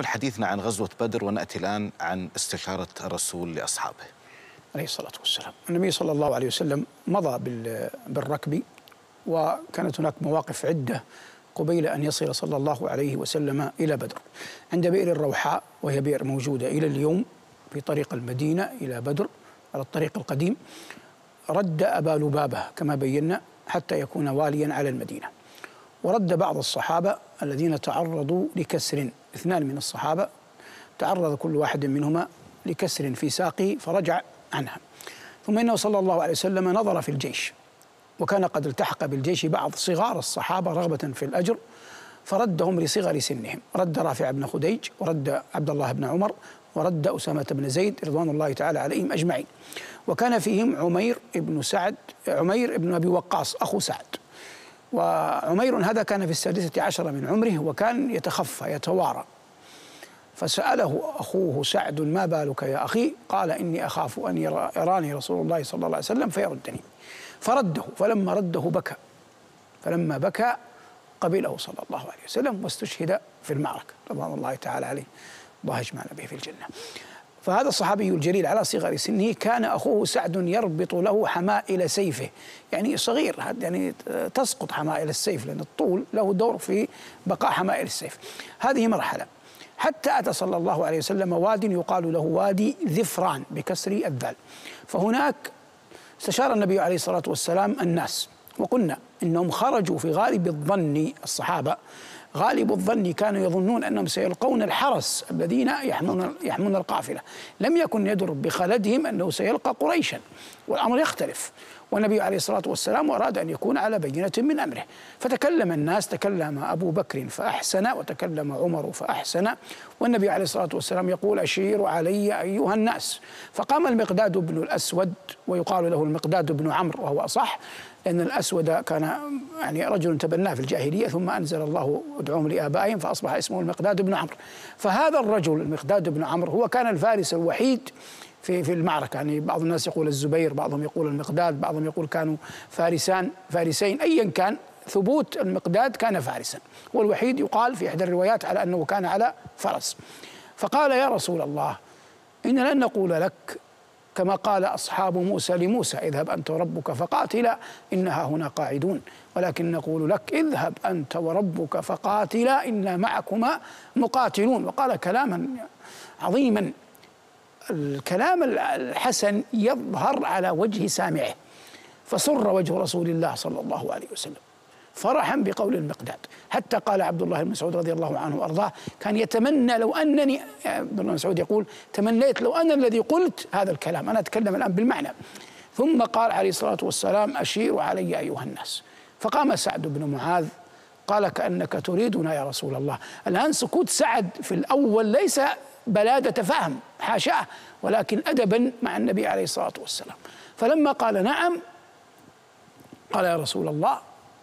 نكمل حديثنا عن غزوة بدر ونأتي الآن عن استشارة الرسول لأصحابه. عليه الصلاة والسلام. النبي صلى الله عليه وسلم مضى بالركب وكانت هناك مواقف عدة قبيل أن يصل صلى الله عليه وسلم إلى بدر. عند بئر الروحاء وهي بئر موجودة إلى اليوم في طريق المدينة إلى بدر على الطريق القديم رد أبا لبابة كما بينا حتى يكون واليا على المدينة. ورد بعض الصحابة الذين تعرضوا لكسر اثنان من الصحابة تعرض كل واحد منهما لكسر في ساقه فرجع عنها. ثم إنه صلى الله عليه وسلم نظر في الجيش وكان قد التحق بالجيش بعض صغار الصحابة رغبة في الأجر فردهم لصغر سنهم. رد رافع بن خديج ورد عبد الله بن عمر ورد أسامة بن زيد رضوان الله تعالى عليهم أجمعين. وكان فيهم عمير بن سعد عمير بن أبي وقاص أخو سعد. وعمير هذا كان في السادسة عشرة من عمره وكان يتخفى يتوارى. فسأله أخوه سعد ما بالك يا أخي؟ قال إني أخاف أن يراني رسول الله صلى الله عليه وسلم فيردني. فرده فلما رده بكى. فلما بكى قبله صلى الله عليه وسلم واستشهد في المعركة. رضوان الله تعالى عليه. الله يجمعنا به في الجنة. فهذا الصحابي الجليل على صغر سنه كان أخوه سعد يربط له حمائل سيفه. يعني صغير يعني تسقط حمائل السيف لأن الطول له دور في بقاء حمائل السيف. هذه مرحلة. حتى أتى صلى الله عليه وسلم واد يقال له وادي ذفران بكسر الذال. فهناك استشار النبي عليه الصلاة والسلام الناس وقلنا إنهم خرجوا في غالب الظن الصحابة غالب الظن كانوا يظنون أنهم سيلقون الحرس الذين يحمون يحمون القافلة، لم يكن يدر بخلدهم أنه سيلقى قريشا، والأمر يختلف، والنبي عليه الصلاة والسلام أراد أن يكون على بينة من أمره، فتكلم الناس تكلم أبو بكر فأحسن وتكلم عمر فأحسن، والنبي عليه الصلاة والسلام يقول اشيروا علي أيها الناس، فقام المقداد بن الأسود ويقال له المقداد بن عمرو وهو أصح لأن الأسود كان يعني رجل تبناه في الجاهلية ثم أنزل الله أدعوهم لآبائهم فأصبح اسمه المقداد بن عمرو. فهذا الرجل المقداد بن عمرو هو كان الفارس الوحيد في في المعركة. يعني بعض الناس يقول الزبير بعضهم يقول المقداد بعضهم يقول كانوا فارسان فارسين. أيا كان ثبوت المقداد كان فارسا. هو الوحيد يقال في إحدى الروايات على أنه كان على فرس. فقال يا رسول الله إن لن نقول لك كما قال أصحاب موسى لموسى اذهب أنت وربك فقاتلا إنها هنا قاعدون. ولكن نقول لك اذهب أنت وربك فقاتلا إنا معكما مقاتلون. وقال كلاما عظيما. الكلام الحسن يظهر على وجه سامعه فسر وجه رسول الله صلى الله عليه وسلم فرحا بقول المقداد. حتى قال عبد الله بن مسعود رضي الله عنه وأرضاه كان يتمنى لو أنني عبد الله بن مسعود يقول تمنيت لو أنا الذي قلت هذا الكلام أنا أتكلم الآن بالمعنى. ثم قال عليه الصلاة والسلام اشيروا علي أيها الناس. فقام سعد بن معاذ قال كأنك تريدنا يا رسول الله. الآن سكوت سعد في الأول ليس بلادة فهم. حاشاه ولكن ادبا مع النبي عليه الصلاه والسلام. فلما قال نعم قال يا رسول الله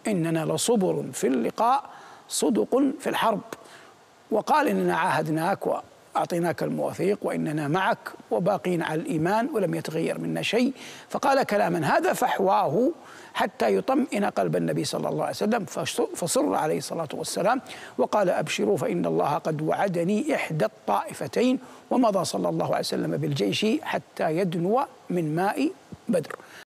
إننا لصبر في اللقاء صدق في الحرب. وقال إننا عاهدناك وأعطيناك المواثيق وإننا معك وباقين على الإيمان ولم يتغير منا شيء. فقال كلاما هذا فحواه حتى يطمئن قلب النبي صلى الله عليه وسلم فصر عليه الصلاة والسلام وقال أبشروا فإن الله قد وعدني إحدى الطائفتين ومضى صلى الله عليه وسلم بالجيش حتى يدنو من ماء بدر.